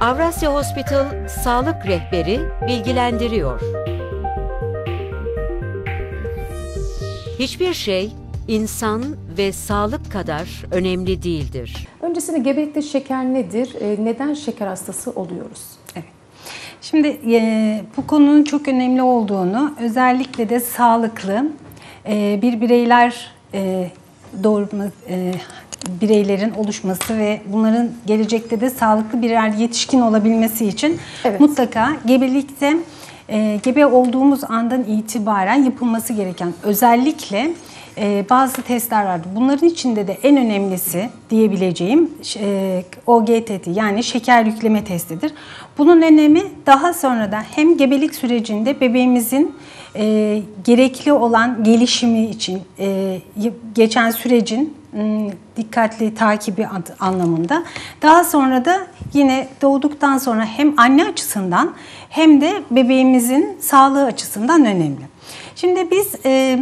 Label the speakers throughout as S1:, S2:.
S1: Avrasya Hospital Sağlık Rehberi bilgilendiriyor. Hiçbir şey insan ve sağlık kadar önemli değildir.
S2: Öncesinde gebelikte şeker nedir? E, neden şeker hastası oluyoruz?
S3: Evet. Şimdi e, bu konunun çok önemli olduğunu, özellikle de sağlıklı e, bir bireyler e, doğurma e, bireylerin oluşması ve bunların gelecekte de sağlıklı birer yetişkin olabilmesi için
S2: Evet.
S3: mutlaka gebelikte e, gebe olduğumuz andan itibaren yapılması gereken özellikle e, bazı testler vardı. Bunların içinde de en önemlisi diyebileceğim e, OGTT yani şeker yükleme testidir. Bunun önemi daha sonradan hem gebelik sürecinde bebeğimizin e, gerekli olan gelişimi için e, geçen sürecin dikkatli takibi anlamında. Daha sonra da yine doğduktan sonra hem anne açısından hem de bebeğimizin sağlığı açısından önemli. Şimdi biz e,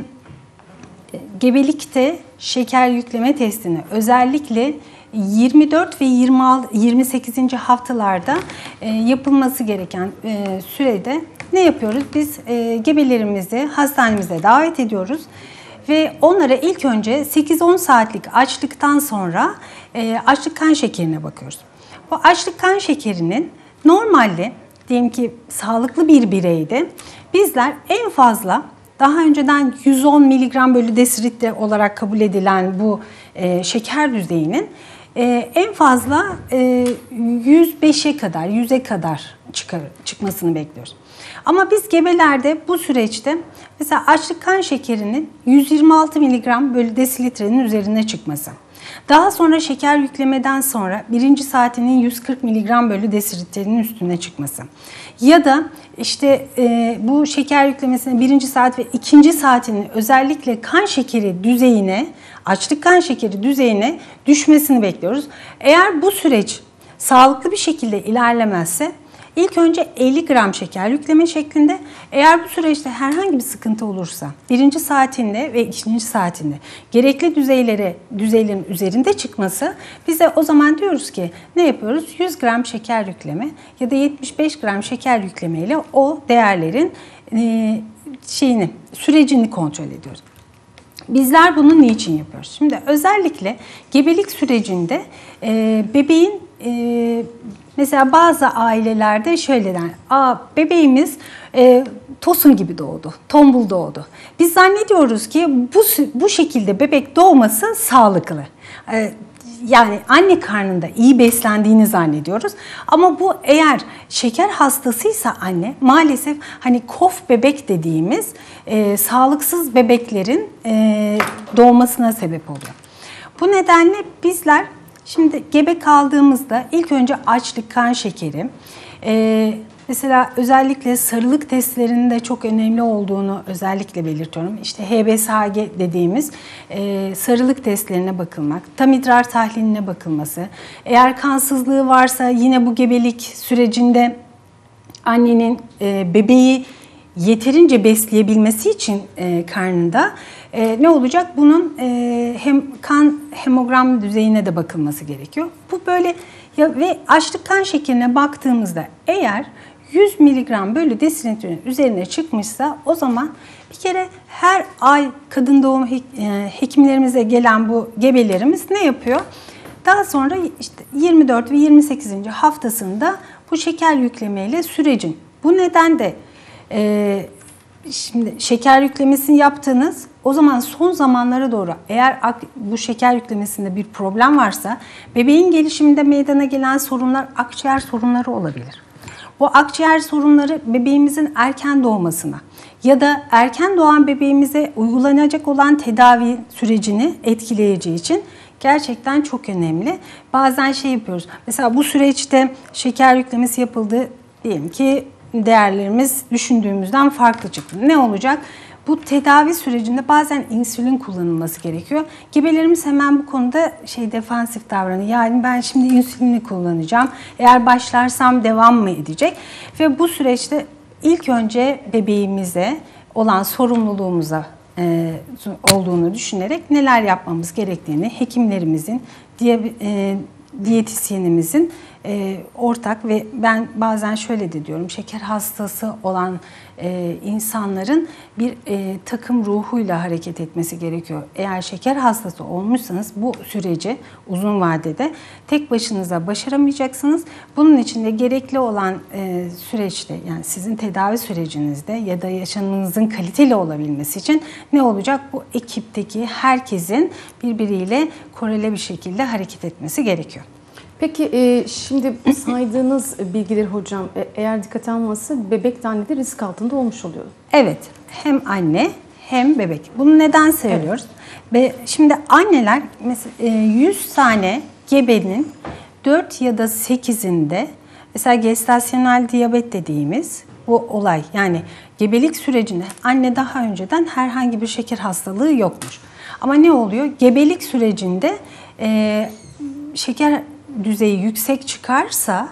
S3: gebelikte şeker yükleme testini özellikle 24 ve 26, 28. haftalarda e, yapılması gereken e, sürede ne yapıyoruz? Biz e, gebelerimizi hastanemize davet ediyoruz ve onlara ilk önce 8-10 saatlik açlıktan sonra e, açlık kan şekerine bakıyoruz. Bu açlık kan şekerinin normalde diyelim ki sağlıklı bir bireyde bizler en fazla daha önceden 110 miligram bölü desilitre olarak kabul edilen bu e, şeker düzeyinin e, en fazla e, 105'e kadar, 100'e kadar çıkar, çıkmasını bekliyoruz. Ama biz gebelerde bu süreçte mesela açlık kan şekerinin 126 miligram bölü desilitrenin üzerine çıkması. Daha sonra şeker yüklemeden sonra birinci saatinin 140 miligram bölü desilitrenin üstüne çıkması. Ya da işte e, bu şeker yüklemesinin birinci saat ve ikinci saatinin özellikle kan şekeri düzeyine, açlık kan şekeri düzeyine düşmesini bekliyoruz. Eğer bu süreç sağlıklı bir şekilde ilerlemezse İlk önce 50 gram şeker yükleme şeklinde. Eğer bu süreçte herhangi bir sıkıntı olursa birinci saatinde ve ikinci saatinde gerekli düzeylere düzeylerin üzerinde çıkması bize o zaman diyoruz ki ne yapıyoruz? 100 gram şeker yükleme ya da 75 gram şeker yükleme ile o değerlerin e, şeyini sürecini kontrol ediyoruz. Bizler bunu niçin yapıyoruz? Şimdi özellikle gebelik sürecinde e, bebeğin e, mesela bazı ailelerde şöyle der. Aa bebeğimiz e, tosun gibi doğdu, tombul doğdu. Biz zannediyoruz ki bu bu şekilde bebek doğması sağlıklı. E, yani anne karnında iyi beslendiğini zannediyoruz. Ama bu eğer şeker hastasıysa anne maalesef hani kof bebek dediğimiz e, sağlıksız bebeklerin e, doğmasına sebep oluyor. Bu nedenle bizler şimdi gebe kaldığımızda ilk önce açlık, kan şekeri, e, Mesela özellikle sarılık testlerinin de çok önemli olduğunu özellikle belirtiyorum. İşte HBsAg dediğimiz e, sarılık testlerine bakılmak, tam idrar tahliline bakılması. Eğer kansızlığı varsa yine bu gebelik sürecinde annenin e, bebeği yeterince besleyebilmesi için e, karnında e, ne olacak? Bunun e, hem kan hemogram düzeyine de bakılması gerekiyor. Bu böyle ya ve açlık kan şekerine baktığımızda eğer 100 miligram bölü desilitrenin üzerine çıkmışsa o zaman bir kere her ay kadın doğum e, hekimlerimize gelen bu gebelerimiz ne yapıyor? Daha sonra işte 24 ve 28. haftasında bu şeker yüklemeyle sürecin. Bu neden de e, şimdi şeker yüklemesini yaptığınız o zaman son zamanlara doğru eğer bu şeker yüklemesinde bir problem varsa bebeğin gelişiminde meydana gelen sorunlar akciğer sorunları olabilir. Bu akciğer sorunları bebeğimizin erken doğmasına ya da erken doğan bebeğimize uygulanacak olan tedavi sürecini etkileyeceği için gerçekten çok önemli. Bazen şey yapıyoruz. Mesela bu süreçte şeker yüklemesi yapıldı. Diyelim ki değerlerimiz düşündüğümüzden farklı çıktı. Ne olacak? Bu tedavi sürecinde bazen insülin kullanılması gerekiyor. Gebelerimiz hemen bu konuda şey defansif davranıyor. Yani ben şimdi insülini kullanacağım. Eğer başlarsam devam mı edecek? Ve bu süreçte ilk önce bebeğimize olan sorumluluğumuza e, olduğunu düşünerek neler yapmamız gerektiğini hekimlerimizin diye e, diyetisyenimizin e, ortak ve ben bazen şöyle de diyorum şeker hastası olan e, insanların bir e, takım ruhuyla hareket etmesi gerekiyor. Eğer şeker hastası olmuşsanız bu süreci uzun vadede tek başınıza başaramayacaksınız. Bunun için de gerekli olan e, süreçte yani sizin tedavi sürecinizde ya da yaşamınızın kaliteli olabilmesi için ne olacak? Bu ekipteki herkesin birbiriyle korele bir şekilde hareket etmesi gerekiyor.
S2: Peki e, şimdi saydığınız bilgiler hocam e, eğer dikkate alması bebek de anne de risk altında olmuş oluyor.
S3: Evet, hem anne hem bebek. Bunu neden söylüyoruz? Ve şimdi anneler mesela 100 tane gebenin 4 ya da 8'inde mesela gestasyonel diyabet dediğimiz bu olay yani gebelik sürecinde anne daha önceden herhangi bir şeker hastalığı yokmuş. Ama ne oluyor? Gebelik sürecinde e, şeker düzeyi yüksek çıkarsa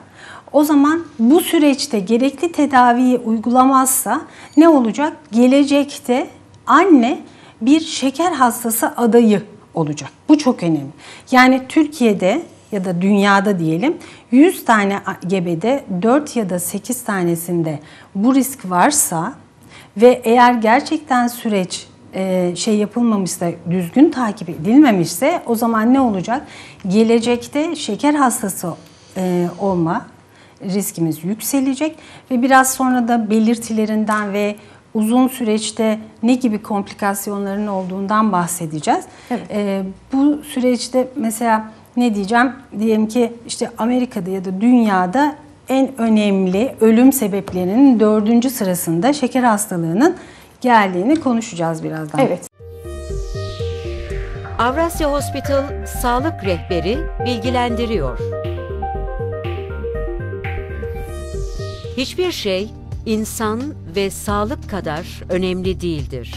S3: o zaman bu süreçte gerekli tedaviyi uygulamazsa ne olacak? Gelecekte anne bir şeker hastası adayı olacak. Bu çok önemli. Yani Türkiye'de ya da dünyada diyelim 100 tane gebede 4 ya da 8 tanesinde bu risk varsa ve eğer gerçekten süreç şey yapılmamışsa, düzgün takip edilmemişse o zaman ne olacak? Gelecekte şeker hastası e, olma riskimiz yükselecek ve biraz sonra da belirtilerinden ve uzun süreçte ne gibi komplikasyonların olduğundan bahsedeceğiz. Evet. E, bu süreçte mesela ne diyeceğim? Diyelim ki işte Amerika'da ya da dünyada en önemli ölüm sebeplerinin dördüncü sırasında şeker hastalığının geldiğini konuşacağız birazdan.
S2: Evet.
S1: Avrasya Hospital Sağlık Rehberi bilgilendiriyor. Hiçbir şey insan ve sağlık kadar önemli değildir.